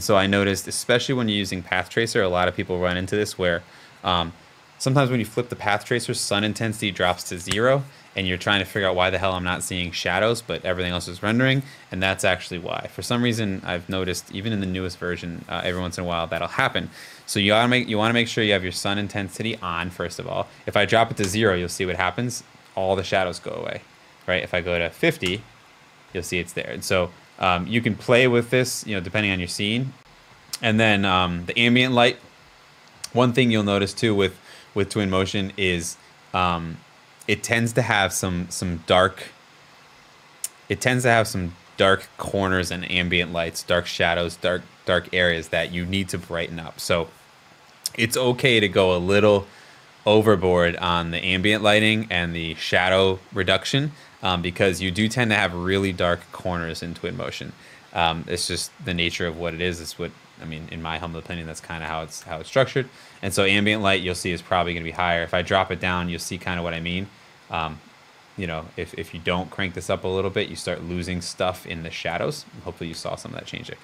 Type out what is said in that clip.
And so I noticed, especially when you're using Path Tracer, a lot of people run into this where um, sometimes when you flip the Path Tracer, sun intensity drops to zero, and you're trying to figure out why the hell I'm not seeing shadows, but everything else is rendering, and that's actually why. For some reason, I've noticed even in the newest version, uh, every once in a while that'll happen. So you want to make you want to make sure you have your sun intensity on first of all. If I drop it to zero, you'll see what happens. All the shadows go away, right? If I go to 50, you'll see it's there. And so um, you can play with this, you know, depending on your scene. And then um, the ambient light. One thing you'll notice too with with Twinmotion is um, it tends to have some some dark it tends to have some dark corners and ambient lights dark shadows dark dark areas that you need to brighten up so it's okay to go a little overboard on the ambient lighting and the shadow reduction um, because you do tend to have really dark corners in Twinmotion um, it's just the nature of what it is it's what I mean, in my humble opinion, that's kind of how it's how it's structured. And so ambient light, you'll see, is probably going to be higher. If I drop it down, you'll see kind of what I mean. Um, you know, if, if you don't crank this up a little bit, you start losing stuff in the shadows. Hopefully you saw some of that change there.